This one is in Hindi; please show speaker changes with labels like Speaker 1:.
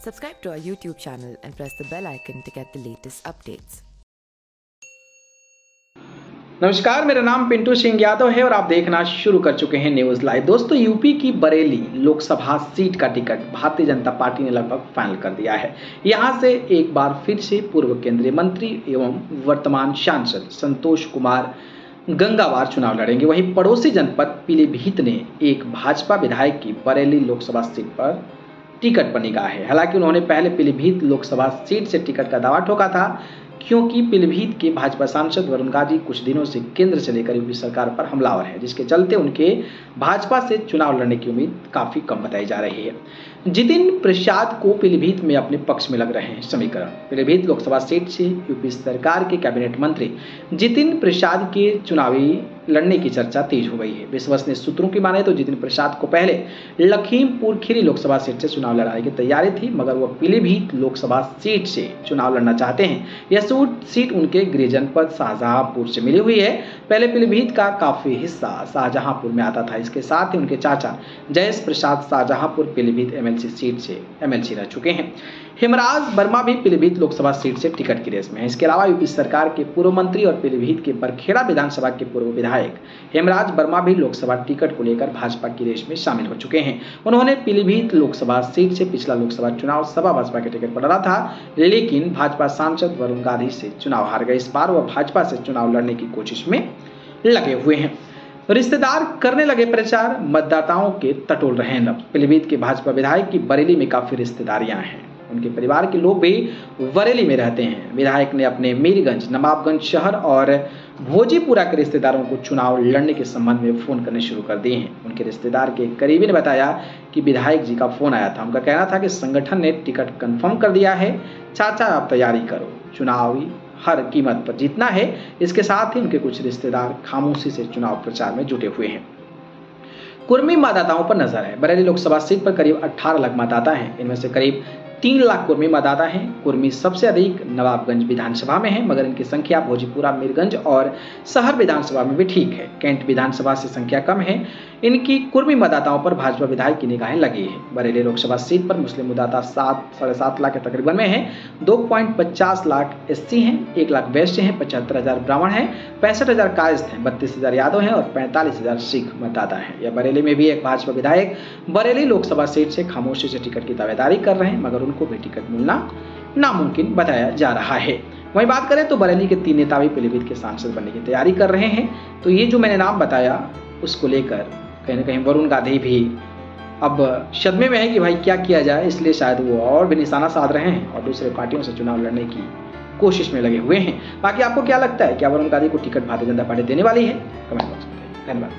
Speaker 1: Subscribe to our YouTube channel and press the bell icon to get the latest updates.
Speaker 2: नमस्कार, मेरा नाम पिंटू सिंह यादव है और आप देखना शुरू कर चुके हैं न्यूज़ लाइव दोस्तों यूपी की बरेली लोकसभा सीट का टिकट भारतीय जनता पार्टी ने लगभग फाइनल कर दिया है। यहाँ से एक बार फिर से पूर्व केंद्रीय मंत्री एवं वर्तमान सांसद संतोष कुमार गंगावार चुनाव लड़ेंगे। वहीं पड़ोसी जनपद पीलीभीत ने एक भाजपा विधायक की बरेली लोकसभा सीट पर टिकट निगाह है। हालाँकि उन्होंने पहले पीलीभीत लोकसभा सीट से टिकट का दावा ठोका था, क्योंकि पीलीभीत के भाजपा सांसद वरुण गांधी कुछ दिनों से केंद्र से लेकर यूपी सरकार पर हमलावर है, जिसके चलते उनके भाजपा से चुनाव लड़ने की उम्मीद काफ़ी कम बताई जा रही है। जितिन प्रसाद को पीलीभीत में अपने पक्ष में लग रहे हैं। समीकरण। पीलीभीत लोकसभा सीट से यूपी सरकार के कैबिनेट मंत्री जितिन प्रसाद के चुनावी लड़ने की चर्चा तेज हो गई है। विश्वसनीय सूत्रों की माने तो जितिन प्रसाद को पहले लखीमपुर खीरी लोकसभा सीट से चुनाव लड़ाने की तैयारी थी, मगर वह पीलीभीत लोकसभा सीट से चुनाव लड़ना चाहते हैं। यह सूट उनके गृह जनपद शाहजहांपुर से मिली हुई है। पहले पीलीभीत का काफ़ी हिस्सा शाहजहांपुर में आता था। इसके साथ ही उनके चाचा जयेश प्रसाद शाहजहांपुर पीलीभीत एमएलसी सीट से एमएलसी रह चुके हैं। हेमराज वर्मा भी पीलीभीत लोकसभा सीट से टिकट की रेस में है। इसके अलावा यूपी सरकार के पूर्व मंत्री और पीलीभीत के बरखेड़ा विधानसभा के पूर्व विधायक हेमराज वर्मा भी लोकसभा टिकट को लेकर भाजपा की रेस में शामिल हो चुके हैं। उन्होंने पीलीभीत लोकसभा सीट से पिछला लोकसभा चुनाव सभा भाजपा के टिकट पर लड़ा था, लेकिन भाजपा सांसद वरुण गांधी से चुनाव हार गए। इस बार वह भाजपा से चुनाव लड़ने की कोशिश में लगे हुए हैं। रिश्तेदार करने लगे प्रचार, मतदाताओं के टटोल रहे पीलीभीत के भाजपा विधायक की बरेली में काफ़ी रिश्तेदारियाँ हैं। उनके परिवार के लोग भी बरेली में रहते हैं। विधायक ने अपने मीरगंज, नवाबगंज शहर और भोजीपुरा के रिश्तेदारों को चुनाव लड़ने के संबंध में फ़ोन करने शुरू कर दिए हैं। उनके रिश्तेदार के करीबी ने बताया कि विधायक जी का फ़ोन आया था। उनका कहना था कि संगठन ने टिकट कंफर्म कर दिया है। चाचा, आप तैयारी करो। चुनावी हर कीमत पर जीतना है। इसके साथ ही उनके कुछ रिश्तेदार खामोशी से चुनाव प्रचार में जुटे हुए हैं। कुर्मी मतदाताओं पर नज़र है। बरेली लोकसभा सीट पर करीब 18 लाख मतदाता हैं। इनमें से करीब तीन लाख कुर्मी मतदाता हैं। कुर्मी सबसे अधिक नवाबगंज विधानसभा में है, मगर इनकी संख्या भोजपुरा, मीरगंज और शहर विधानसभा में भी ठीक है। कैंट विधानसभा से संख्या कम है। इनकी कुर्मी मतदाताओं पर भाजपा विधायक की निगाहें लगी है। बरेली लोकसभा सीट पर मुस्लिम मतदाता सात, साढ़े सात लाख के तकरीबन में है। दो पॉइंट पचास लाख एस सी हैं, एक लाख वैश्य हैं, पचहत्तर हज़ार ब्राह्मण हैं, पैंसठ हज़ार कायस्थ हैं, बत्तीस हज़ार यादव हैं और पैंतालीस हज़ार सिख मतदाता हैं। यह बरेली में भी एक भाजपा विधायक बरेली लोकसभा सीट से खामोशी से टिकट की दावेदारी कर रहे हैं, मगर उनको भी टिकट मिलना नामुमकिन बताया जा रहा है। वहीं बात करें तो बरेली के तीन नेता भी पीलीभीत के सांसद बनने की तैयारी कर रहे हैं। तो ये जो मैंने नाम बताया, उसको लेकर कहीं ना कहीं वरुण गांधी भी अब सदमे में है कि भाई क्या किया जाए, इसलिए शायद वो और भी निशाना साध रहे हैं और दूसरे पार्टियों से चुनाव लड़ने की कोशिश में लगे हुए हैं। बाकी आपको क्या लगता है? क्या वरुण गांधी को टिकट भारतीय जनता पार्टी देने वाली है? कमेंट बॉक्स में धन्यवाद।